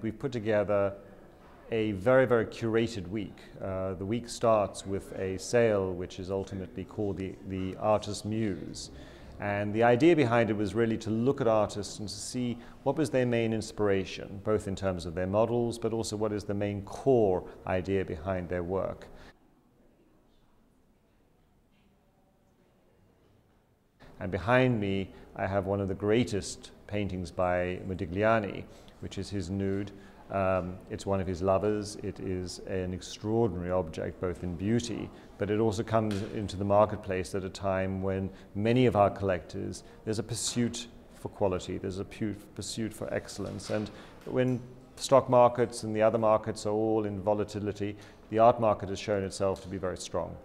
We've put together a very, very curated week. Uh, the week starts with a sale which is ultimately called the, the Artist Muse. And the idea behind it was really to look at artists and to see what was their main inspiration, both in terms of their models, but also what is the main core idea behind their work. And behind me, I have one of the greatest paintings by Modigliani, which is his nude. Um, it's one of his lovers. It is an extraordinary object, both in beauty, but it also comes into the marketplace at a time when many of our collectors, there's a pursuit for quality, there's a pursuit for excellence. And when stock markets and the other markets are all in volatility, the art market has shown itself to be very strong.